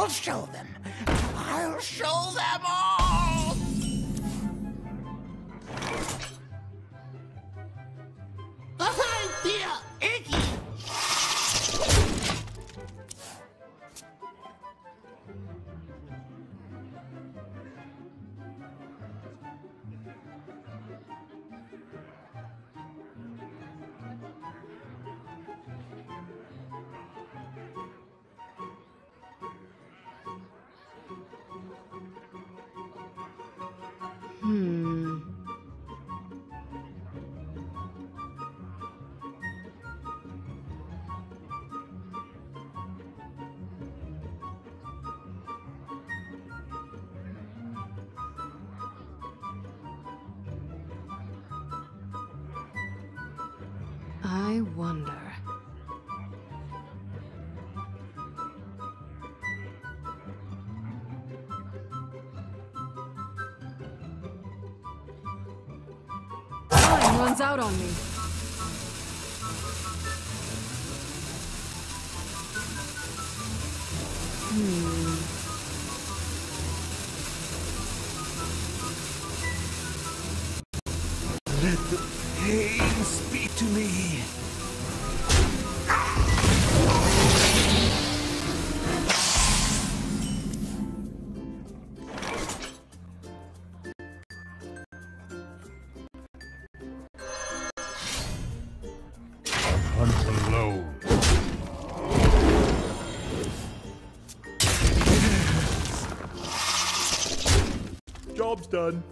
I'll show them. I'll show them all! I wonder. Time runs out on me. Hmm. Let pain speak to me. Hunt alone. Job's done.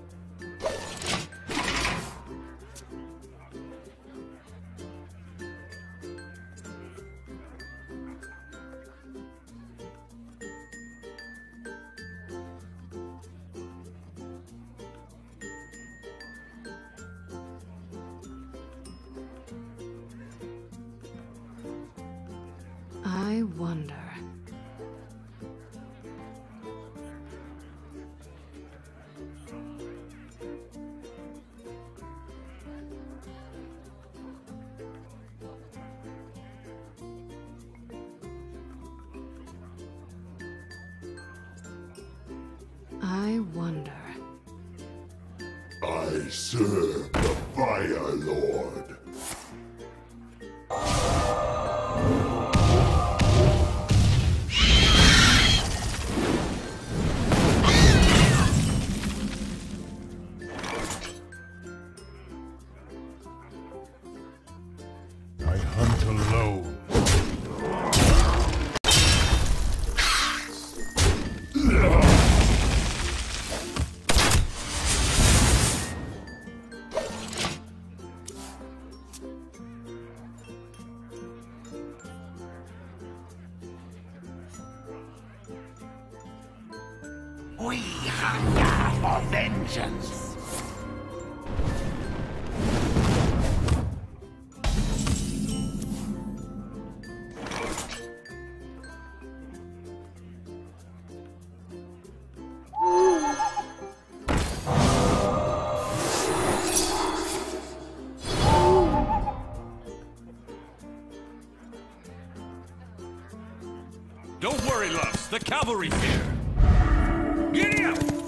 I wonder. I wonder. I serve the Fire Lord. For vengeance. Don't worry, loves. The cavalry's here. Giddy up!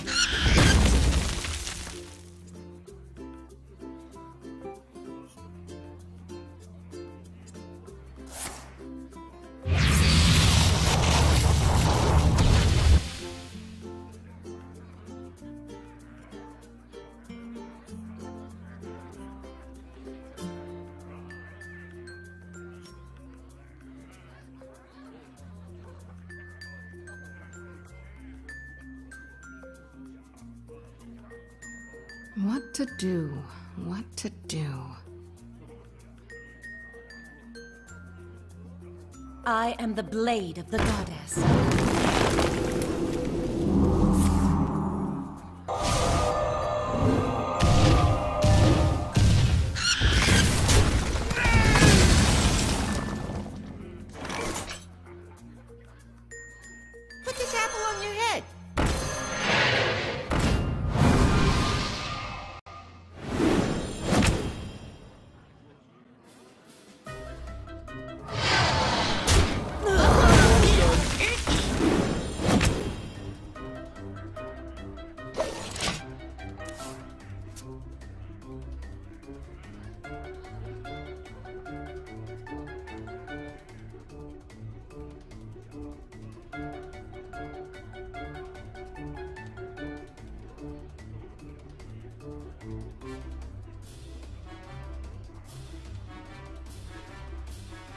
What to do? What to do? I am the blade of the goddess.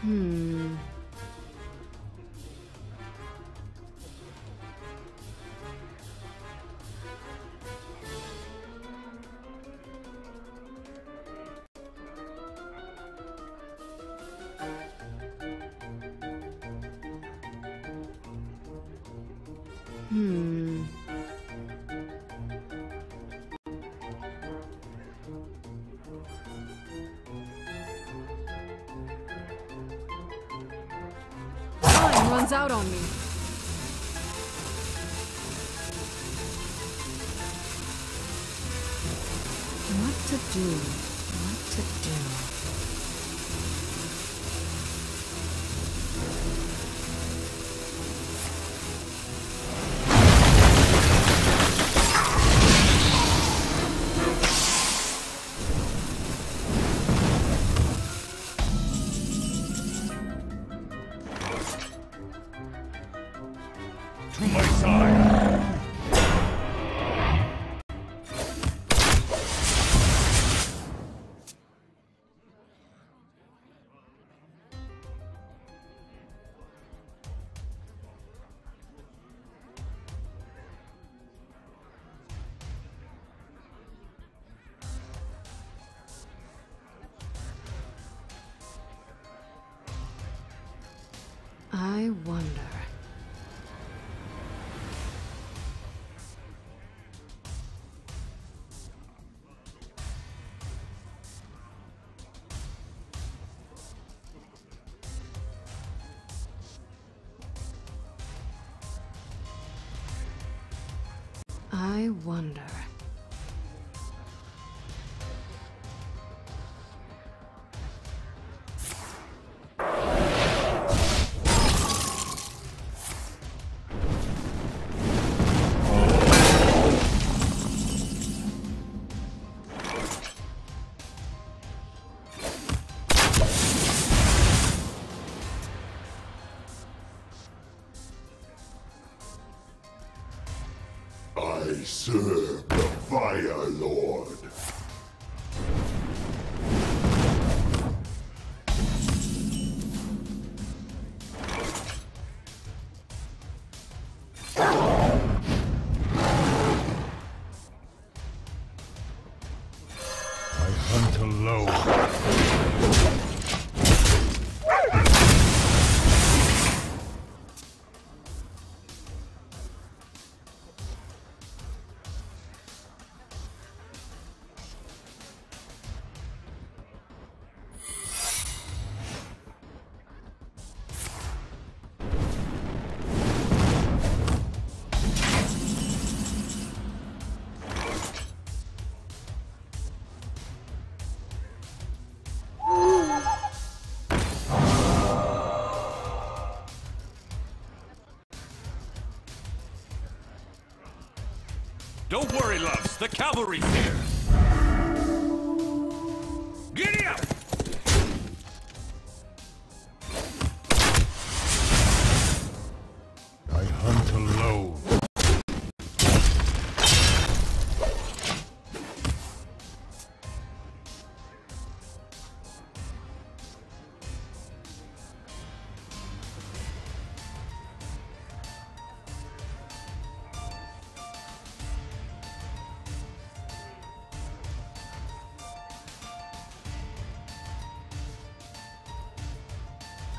Hmm. Hmm. Runs out on me. What to do? What to do? I wonder. Serve the Fire Lord. I hunt alone. Don't worry, loves. The cavalry's here.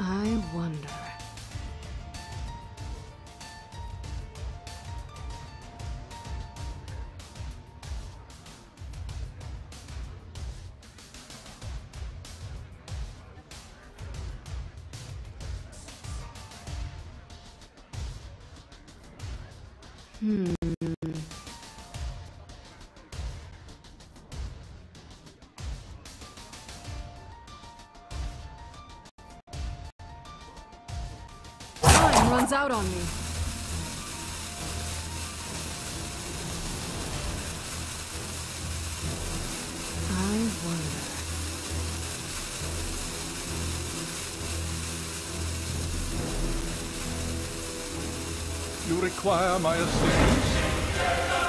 I wonder. Hmm. Runs out on me. I wonder. You require my assistance?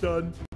Done.